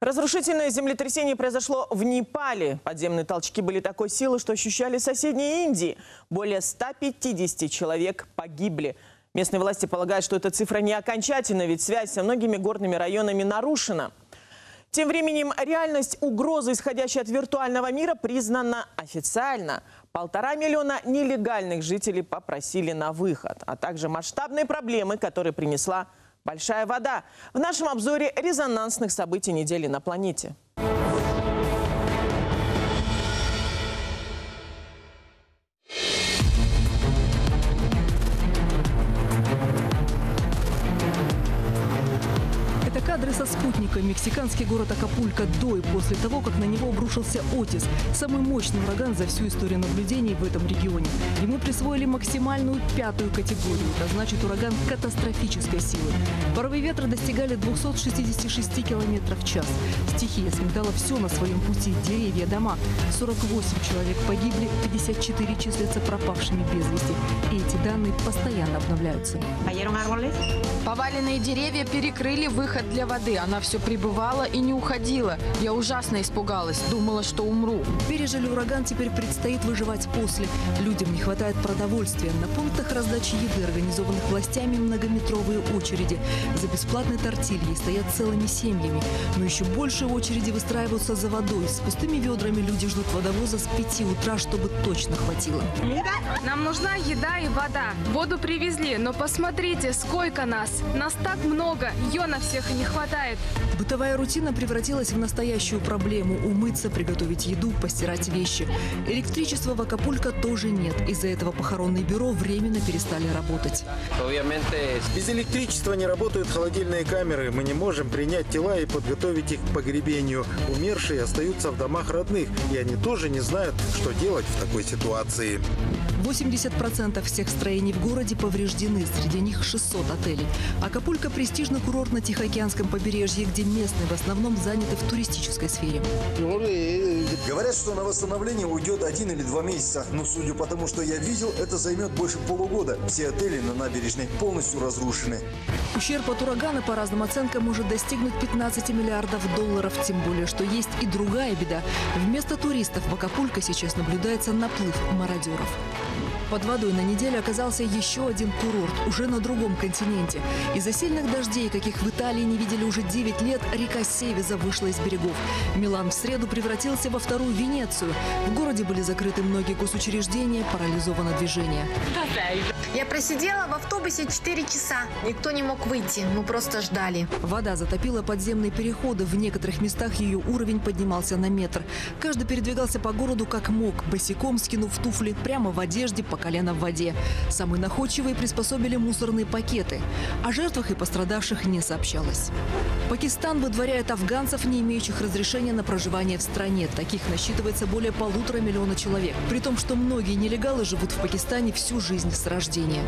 Разрушительное землетрясение произошло в Непале. Подземные толчки были такой силы, что ощущали соседние Индии. Более 150 человек погибли. Местные власти полагают, что эта цифра не окончательна, ведь связь со многими горными районами нарушена. Тем временем реальность угрозы, исходящей от виртуального мира, признана официально. Полтора миллиона нелегальных жителей попросили на выход, а также масштабные проблемы, которые принесла большая вода. В нашем обзоре резонансных событий недели на планете. Со спутника. Мексиканский город Акапулько до и после того, как на него обрушился Отис. Самый мощный ураган за всю историю наблюдений в этом регионе. Ему присвоили максимальную пятую категорию. Это значит ураган катастрофической силы. Порывы ветра достигали 266 километров в час. Стихия сметала все на своем пути. Деревья, дома. 48 человек погибли, 54 числятся пропавшими без вести. И эти данные постоянно обновляются. Поваленные деревья перекрыли выход для воды. Она все прибывала и не уходила. Я ужасно испугалась. Думала, что умру. Пережили ураган, теперь предстоит выживать после. Людям не хватает продовольствия. На пунктах раздачи еды, организованных властями, многометровые очереди. За бесплатной тортильей стоят целыми семьями. Но еще больше очереди выстраиваются за водой. С пустыми ведрами люди ждут водовоза с 5 утра, чтобы точно хватило. Нам нужна еда и вода. Воду привезли, но посмотрите, сколько нас. Нас так много, ее на всех и не хватает. Бытовая рутина превратилась в настоящую проблему. Умыться, приготовить еду, постирать вещи. Электричества в Акапулько тоже нет. Из-за этого похоронные бюро временно перестали работать. Без электричества не работают холодильные камеры. Мы не можем принять тела и подготовить их к погребению. Умершие остаются в домах родных, и они тоже не знают, что делать в такой ситуации. 80% всех строений в городе повреждены, среди них 600 отелей. Акапулько – престижный курорт на Тихоокеанском побережье, где местные в основном заняты в туристической сфере. Говорят, что на восстановление уйдет один или два месяца. Но судя по тому, что я видел, это займет больше полугода. Все отели на набережной полностью разрушены. Ущерб от урагана, по разным оценкам, может достигнуть 15 миллиардов долларов. Тем более, что есть и другая беда. Вместо туристов в Акапулько сейчас наблюдается наплыв мародеров. Под водой на неделю оказался еще один курорт, уже на другом континенте. Из-за сильных дождей, каких в Италии не видели уже 9 лет, река Севиза вышла из берегов. Милан в среду превратился во вторую Венецию. В городе были закрыты многие госучреждения, парализовано движение. Я просидела в автобусе 4 часа. Никто не мог выйти, мы просто ждали. Вода затопила подземные переходы. В некоторых местах ее уровень поднимался на метр. Каждый передвигался по городу как мог, босиком скинув туфли прямо в одежде по колено в воде. Самые находчивые приспособили мусорные пакеты. О жертвах и пострадавших не сообщалось. Пакистан выдворяет афганцев, не имеющих разрешения на проживание в стране. Таких насчитывается более полутора миллиона человек. При том, что многие нелегалы живут в Пакистане всю жизнь с рождения.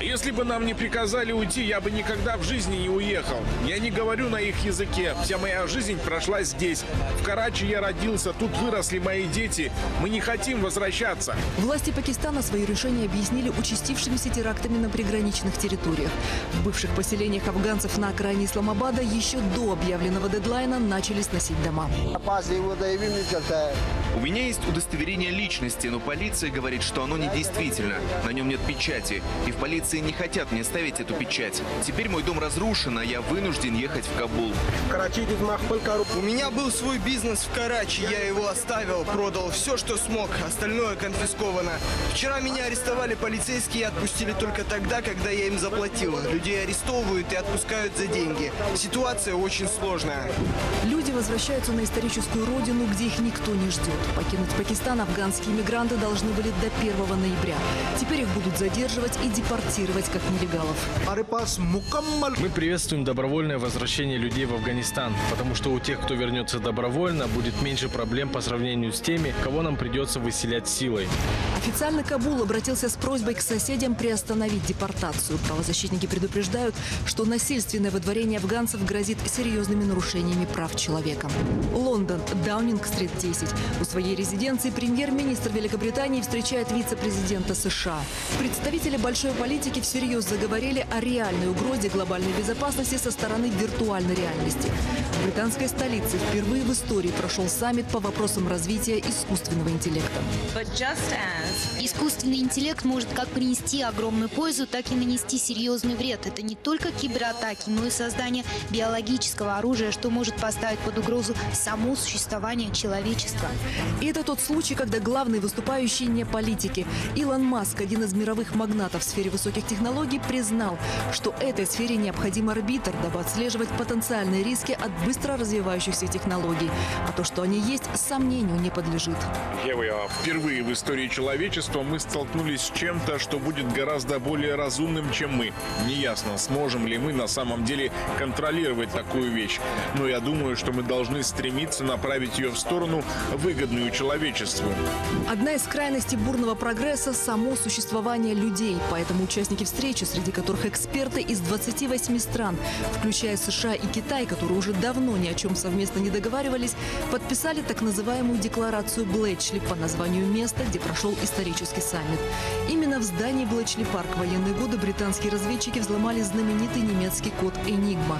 Если бы нам не приказали уйти, я бы никогда в жизни не уехал. Я не говорю на их языке. Вся моя жизнь прошла здесь. В Карачи я родился, тут выросли мои дети. Мы не хотим возвращаться. Власти Пакистана свои решения объяснили участившимися терактами на приграничных территориях. В бывших поселениях афганцев на окраине Исламабада еще до объявленного дедлайна начали сносить дома. У меня есть удостоверение личности, но полиция говорит, что оно недействительно. На нем нет печати. И в полиции не хотят мне ставить эту печать. Теперь мой дом разрушен, а я вынужден ехать в Кабул. У меня был свой бизнес в Карачи, я его оставил, продал все, что смог, остальное конфисковано. Вчера меня арестовали полицейские и отпустили только тогда, когда я им заплатил. Людей арестовывают и отпускают за деньги. Ситуация очень сложная. Люди возвращаются на историческую родину, где их никто не ждет. Покинуть Пакистан афганские мигранты должны были до 1 ноября. Теперь их будут задерживать и депортировать как нелегалов. Мы приветствуем добровольное возвращение людей в Афганистан, потому что у тех, кто вернется добровольно, будет меньше проблем по сравнению с теми, кого нам придется выселять силой. Официально Кабул обратился с просьбой к соседям приостановить депортацию. Правозащитники предупреждают, что насильственное выдворение афганцев грозит серьезными нарушениями прав человека. Лондон, Даунинг-стрит 10. У своей резиденции премьер-министр Великобритании встречает вице-президента США. Представители большой политики всерьез заговорили о реальной угрозе глобальной безопасности со стороны виртуальной реальности. В британской столице впервые в истории прошел саммит по вопросам развития искусственного интеллекта. Искусственный интеллект может как принести огромную пользу, так и нанести серьезный вред. Это не только кибератаки, но и создание биологического оружия, что может поставить под угрозу само существование человечества. И это тот случай, когда главные выступающие не политики. Илон Маск, один из мировых магнатов в сфере высоких технологий, признал, что этой сфере необходим арбитр, дабы отслеживать потенциальные риски от быстро развивающихся технологий. А то, что они есть, сомнению не подлежит. Впервые в истории человечества мы столкнулись с чем-то, что будет гораздо более разумным, чем мы. Неясно, сможем ли мы на самом деле контролировать такую вещь. Но я думаю, что мы должны стремиться направить ее в сторону, выгодную человечеству. Одна из крайностей бурного прогресса – само существование людей. Поэтому участники встречи, среди которых эксперты из 28 стран, включая США и Китай, которые уже давно ни о чем совместно не договаривались, подписали так называемую декларацию Блэчли по названию места, где прошел исторический саммит. Именно в здании Блэчли парк в военные годы британские разведчики взломали знаменитый немецкий код «Энигма».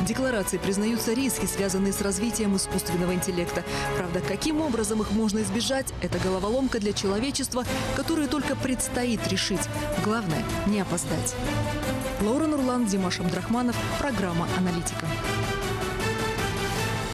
В декларации признаются риски, связанные с развитием искусственного интеллекта. Правда, каким образом их можно избежать – это головоломка для человечества, которую только предстоит решить. Главное – не опоздать. Лаура Нурлан, Димаш Абдрахманов. Программа «Аналитика».